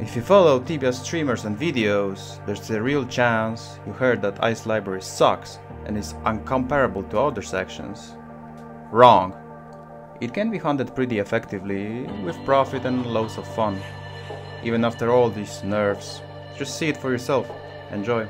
If you follow Tibia's streamers and videos, there's a real chance you heard that Ice Library sucks and is uncomparable to other sections. Wrong. It can be hunted pretty effectively, with profit and loads of fun. Even after all these nerfs, just see it for yourself. Enjoy.